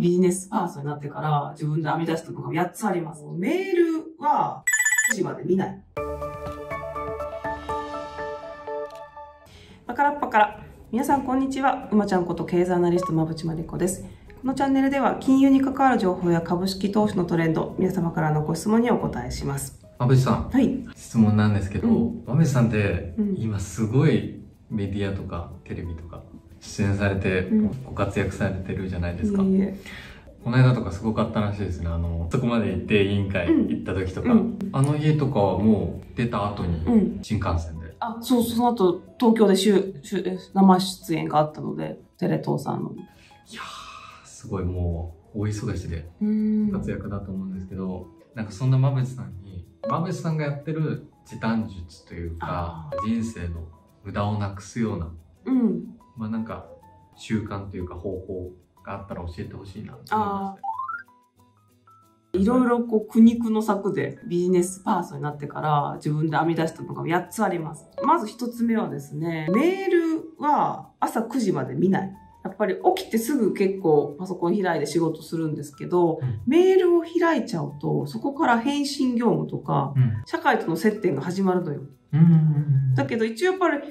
ビジネスパーソンになってから自分で編み出したのが8つあります。メールは9時まで見ない。パカラッパカラ。皆さんこんにちは。うまちゃんこと経済アナリストまぶちまりこです。このチャンネルでは金融に関わる情報や株式投資のトレンド、皆様からのご質問にお答えします。まぶしさん、はい。質問なんですけど、うんまぶしさんって、うん今すごいメディアとかテレビとか出演されて、うんご活躍されてるじゃないですか。この間とかすごかったらしいですね。あの、そこまで行って委員会うん行った時とか、うんあの家とかはもう出た後にうん。新幹線で。あ、そう、その後、東京でしゅしゅ生出演があったので、テレ東さんの。いやー、すごいもう、大忙しでうん活躍だと思うんですけど、なんかそんなまぶしさんに、まぶしさんがやってる時短術というかあ、人生の無駄をなくすような、うん。まあなんか習慣というか方法があったら教えてほしいなと思いまして。いろいろこう苦肉の策でビジネスパーソンになってから自分で編み出したのが8つあります。まず1つ目はですね、メールは朝9時まで見ない。やっぱり起きてすぐ結構パソコン開いて仕事するんですけど、うんメールを開いちゃうとそこから返信業務とかうん社会との接点が始まるのよ。うんだけど一応やっぱり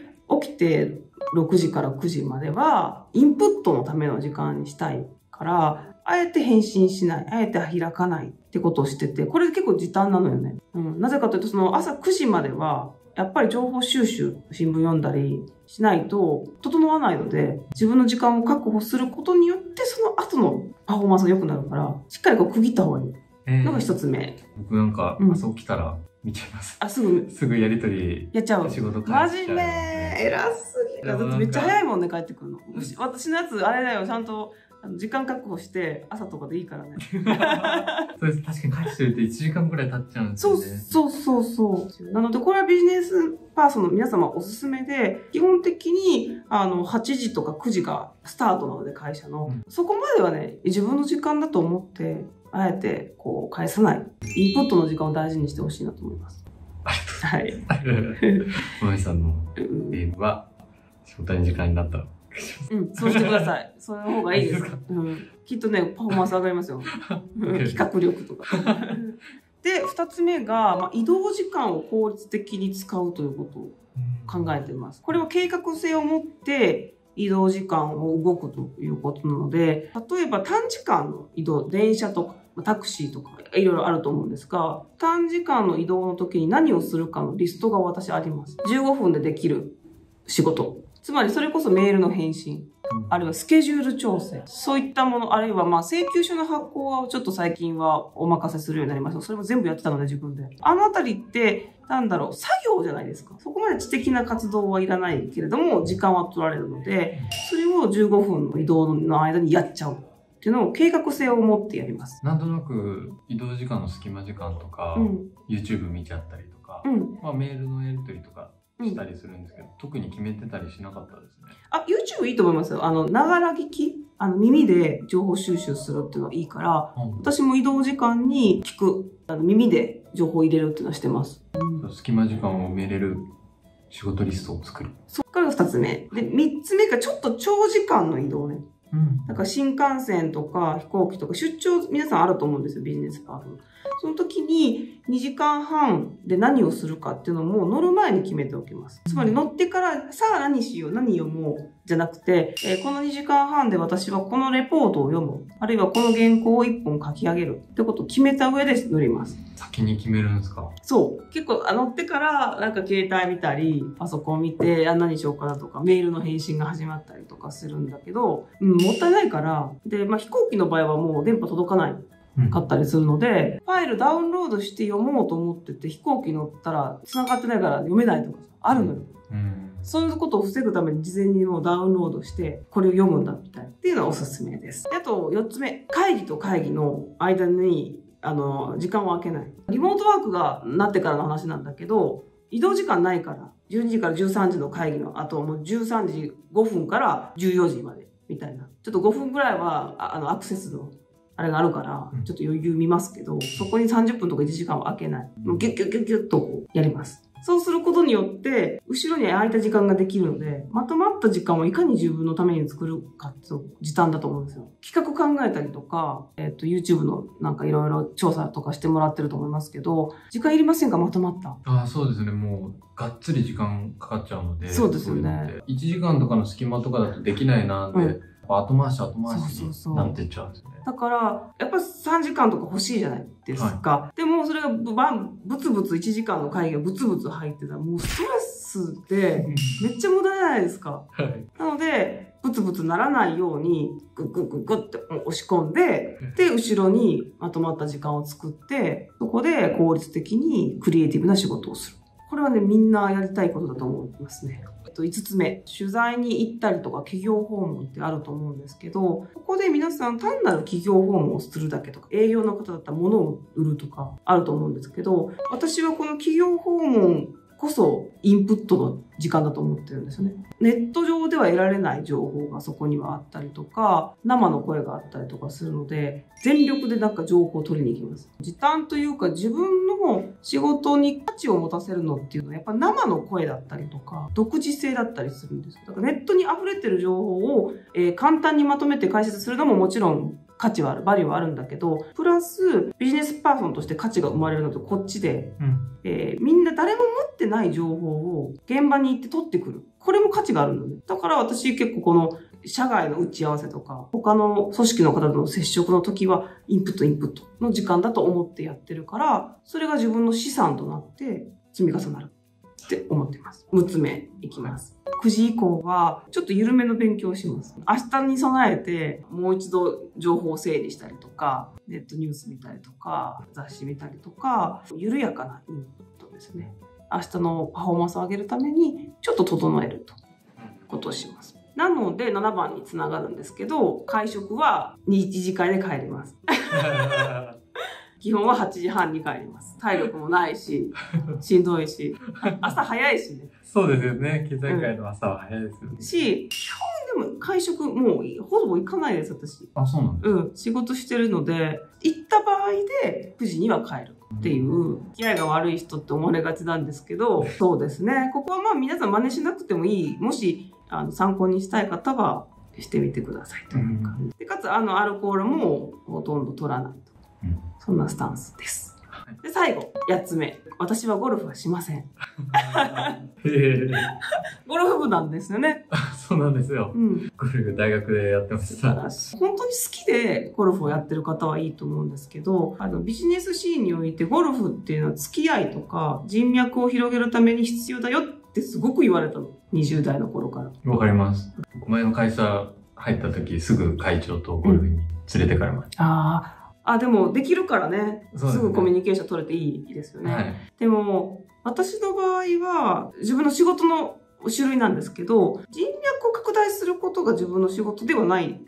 起きて6時から9時まではインプットのための時間にしたいから、あえて返信しない、あえて開かないってことをしてて、これ結構時短なのよね。うん、なぜかというとその朝9時まではやっぱり情報収集、新聞読んだりしないと整わないので、自分の時間を確保することによってその後のパフォーマンスが良くなるから、しっかりこう区切った方がいいえーのが一つ目。僕なんかうん朝起きたら見ちゃいます。あ、すぐすぐやりとりやっちゃう。仕事返しちゃう真面目偉すぎる。だってめっちゃ早いもんね、帰ってくるの。私のやつ、あれだよ、ちゃんとあの時間確保して、朝とかでいいからね。そうです。確かに返してると1時間くらい経っちゃうんですそうよね。そうそうそう。なので、これはビジネスパーソンの皆様おすすめで、基本的に、あの、8時とか9時がスタートなので、会社の。うんそこまではね、自分の時間だと思って、あえて、こう、返さない。インプットの時間を大事にしてほしいなと思います。はい。まみさんのうんゲームは仕事に時間になったら。うん、そうしてください。その方がいいですいいですか？うん、きっとね、パフォーマンス上がりますよ。うん企画力とか。で、二つ目が、まあ、移動時間を効率的に使うということを考えています。これは計画性を持って移動時間を動くということなので、例えば短時間の移動、電車とかタクシーとかいろいろあると思うんですが、短時間の移動の時に何をするかのリストが私あります。15分でできる仕事。つまりそれこそメールの返信。あるいはスケジュール調整。そういったもの、あるいはまあ請求書の発行はちょっと最近はお任せするようになりました。それも全部やってたので自分で。あのあたりって、なんだろう、作業じゃないですか。そこまで知的な活動はいらないけれども、時間は取られるので、それを15分の移動の間にやっちゃうっていうのを計画性を持ってやります。なんとなく移動時間の隙間時間とか、うん。YouTube 見ちゃったりとか、うん。まあ、メールのやり取りとかうんしたりするんですけど、特に決めてたりしなかったですね。あ、YouTube いいと思いますよ。あの、ながら聞きあの、耳で情報収集するっていうのはいいから、私も移動時間に聞く、あの耳で情報を入れるっていうのはしてます。隙間時間を埋めれる仕事リストを作る。そっから二つ目。で、三つ目がちょっと長時間の移動ね。うんだから新幹線とか飛行機とか出張皆さんあると思うんですよ、ビジネスパーク。その時に2時間半で何をするかっていうのも乗る前に決めておきます。つまり乗ってからさあ何しよう、何読もうじゃなくて、えーこの2時間半で私はこのレポートを読む。あるいはこの原稿を1本書き上げるってことを決めた上で乗ります。先に決めるんですか？そう。結構、あ乗ってから、なんか携帯見たり、パソコン見て、あ、何しようかなとか、メールの返信が始まったりとかするんだけど、うん、もったいないから、で、まあ飛行機の場合はもう電波届かないうんかったりするので、ファイルダウンロードして読もうと思ってて、飛行機乗ったら繋がってないから読めないとかさあるのよ。うんそういうことを防ぐために事前にもうダウンロードして、これを読むんだみたいなっていうのはおすすめです。であと、4つ目。会議と会議の間に、あの、時間を空けない。リモートワークがなってからの話なんだけど、移動時間ないから、12時から13時の会議の後、もう13時5分から14時まで、みたいな。ちょっと5分ぐらいは、ああの、アクセスの、あれがあるからうん、ちょっと余裕見ますけど、そこに30分とか1時間は空けない。もうギュッギュッギュッギュッとこうやります。そうすることによって、後ろに空いた時間ができるので、まとまった時間をいかに自分のために作るかっていう時短だと思うんですよ。企画考えたりとか、えっ、と、YouTube のなんかいろいろ調査とかしてもらってると思いますけど、時間いりませんか？まとまった。ああ、そうですね。もう、がっつり時間かかっちゃうので。そうですよねこういうのって1時間とかの隙間とかだとできないなって、うん後回し後回しになってっちゃうんですね。だから、やっぱ3時間とか欲しいじゃないですか。でも、それがぶばんぶつぶつ1時間の会議がブツブツ入ってたら、もうストレスで、めっちゃ無駄じゃないですか。はい。なので、ブツブツならないように、グッグッグッグッって押し込んで、で、後ろにまとまった時間を作って、そこで効率的にクリエイティブな仕事をする。これはね、みんなやりたいことだと思いますね。えっと、5つ目。取材に行ったりとか企業訪問ってあると思うんですけど、ここで皆さん単なる企業訪問をするだけとか、営業の方だったら物を売るとかあると思うんですけど、私はこの企業訪問こそインプットの時間だと思ってるんですよね。ネット上では得られない情報がそこにはあったりとか、生の声があったりとかするので、全力でなんか情報を取りに行きます。時短というか自分の仕事に価値を持たせるのっていうのはやっぱ生の声だったりとか、独自性だったりするんです。だからネットに溢れてる情報を、えー簡単にまとめて解説するのももちろん価値はある、バリューはあるんだけど、プラスビジネスパーソンとして価値が生まれるのとこっちでうん。えーみんな誰も持ってない情報を現場に行って取ってくる。これも価値があるのね。だから私結構この社外の打ち合わせとか、他の組織の方との接触の時は、インプットインプットの時間だと思ってやってるから、それが自分の資産となって積み重なるって思ってます。6つ目いきます。9時以降は、ちょっと緩めの勉強をします。明日に備えて、もう一度情報を整理したりとか、ネットニュース見たりとか、雑誌見たりとか、緩やかなインプットですね。明日のパフォーマンスを上げるために、ちょっと整えると。ことをします。なので、7番につながるんですけど、会食は1時間で帰ります。基本は8時半に帰ります。体力もないし、しんどいし、朝早いしね。そうですよね。経済界の朝は早いですよね。し、基本でも会食もうほぼ行かないです、私。あ、そうなんだ。うん、仕事してるので、行った場合で9時には帰るっていう、気合が悪い人って思われがちなんですけど、そうですね。ここはまあ皆さん真似しなくてもいい。もし、あの、参考にしたい方はしてみてくださいという感じ。でかつ、あの、アルコールもほとんど取らないと。うんそんなスタンスですはい。で、最後、8つ目。私はゴルフはしません。ゴルフ部なんですよね。そうなんですよ。うん。ゴルフ大学でやってました。本当に好きでゴルフをやってる方はいいと思うんですけど、あのビジネスシーンにおいてゴルフっていうのは付き合いとか人脈を広げるために必要だよってすごく言われたの。20代の頃から。わかります。前の会社入った時、すぐ会長とゴルフに連れてかれましあーあ、でもできるからね。すぐコミュニケーション取れていいですよた。ね。はい。でも、私の場合は、自分の仕事の種類なんですけど、人脈を拡大することが自分の仕事ではない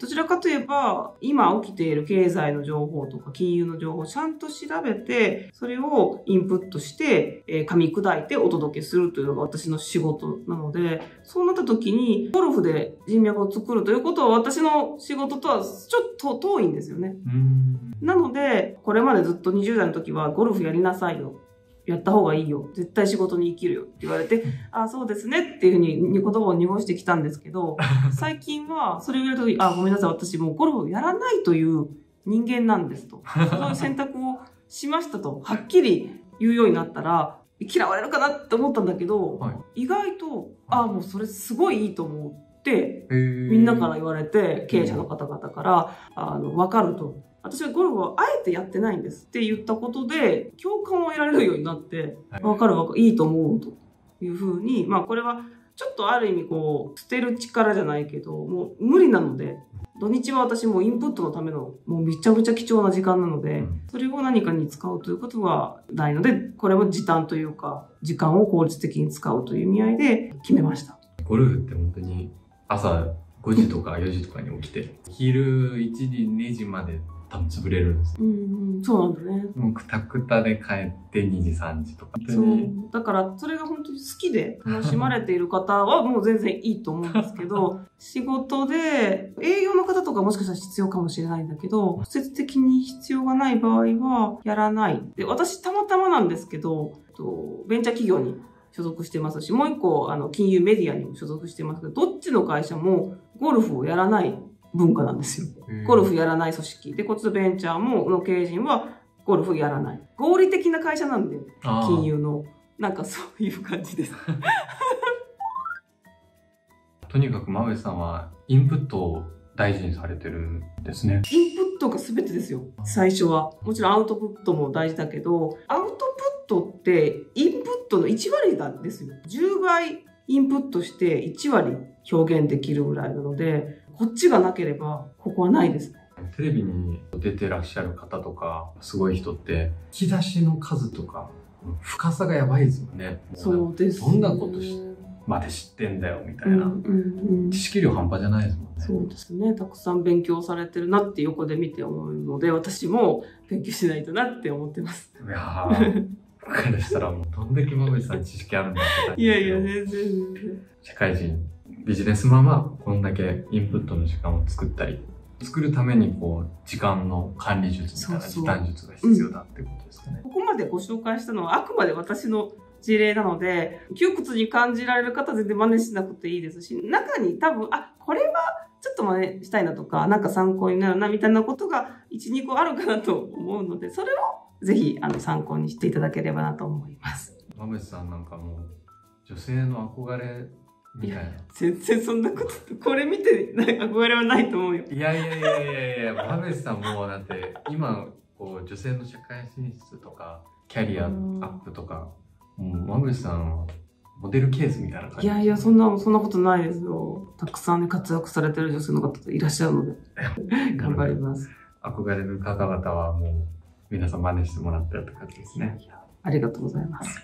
どちらかといえば、今起きている経済の情報とか金融の情報をちゃんと調べて、それをインプットして、えー噛み砕いてお届けするというのが私の仕事なので、そうなった時に、ゴルフで人脈を作るということは私の仕事とはちょっと遠いんですよね。うーん。なので、これまでずっと20代の時はゴルフやりなさいよ。やった方がいいよ。絶対仕事に生きるよって言われて、ああ、そうですねっていうふうに言葉を濁してきたんですけど、最近はそれを言われた時、あ、ごめんなさい、私もうゴルフをやらないという人間なんですと。そういう選択をしましたと、はっきり言うようになったら、嫌われるかなって思ったんだけど、はい。意外と、ああ、もうそれすごいいいと思って、みんなから言われて、経営者の方々から、あの、わかると。私はゴルフをあえてやってないんですって言ったことで、共感を得られるようになって、はいわかるわかる、いいと思うというふうに、まあこれはちょっとある意味こう、捨てる力じゃないけど、もう無理なので、土日は私もうインプットのための、もうめちゃめちゃ貴重な時間なので、うんそれを何かに使うということはないので、これも時短というか、時間を効率的に使うという意味合いで決めました。ゴルフって本当に朝5時とか4時とかに起きて、昼1時、2時まで多分潰れるんですうんうん、そうなんだね。もうくたくたで帰って2時3時とかそうに。だから、それが本当に好きで楽しまれている方はもう全然いいと思うんですけど、仕事で、営業の方とかもしかしたら必要かもしれないんだけど、直接的に必要がない場合はやらない。で、私たまたまなんですけど、とベンチャー企業に所属してますし、もう一個、あの、金融メディアにも所属してますけど、どっちの会社もゴルフをやらない文化なんですよ。ゴルフやらない組織。で、こっちのベンチャーも、の経営陣はゴルフやらない。合理的な会社なんで、金融の。なんかそういう感じです。とにかく真部さんはインプットを大事にされてるんですね。インプットが全てですよ。最初は。もちろんアウトプットも大事だけど、アウトプットってインプットの1割なんですよ。10倍インプットして1割表現できるぐらいなので、こっちがなければここはないですね。テレビに出てらっしゃる方とか、すごい人って、引き出しの数とか、深さがやばいですよね。そうです、どんなことしまで知ってんだよ、みたいな。うんうんうん知識量半端じゃないですもんね。そうですね。たくさん勉強されてるなって横で見て思うので、私も勉強しないとなって思ってます。いやー、僕からしたらもうどんだけ真部さん知識あるんだって感じいやいや、全然。社会人、ビジネスマンはこんだけインプットの時間を作ったり、作るためにこう、時間の管理術みたいな時短術が必要だってことですかね。ここまでご紹介したのはあくまで私の事例なので、窮屈に感じられる方は全然真似しなくていいですし、中に多分、あ、これはちょっと真似したいなとか、なんか参考になるなみたいなことが1、2個あるかなと思うので、それをぜひあの参考にしていただければなと思います。真部さんなんかもう、女性の憧れみたいな。全然そんなこと、これ見てなんか憧れはないと思うよ。いやいやいやいやいや、真部さんもうだって、今、こう、女性の社会進出とか、キャリアアップとか、もう真部さんはモデルケースみたいな感じ。いやいや、そんな、そんなことないですよ。たくさんね、活躍されてる女性の方いらっしゃるので、頑張ります。憧れる方々はもう、皆さん真似してもらったよって感じですね。ありがとうございます。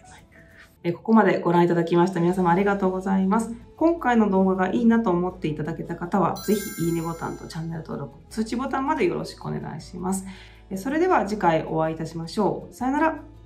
えここまでご覧いただきました皆様ありがとうございます。今回の動画がいいなと思っていただけた方は、ぜひいいねボタンとチャンネル登録、通知ボタンまでよろしくお願いします。それでは次回お会いいたしましょう。さよなら。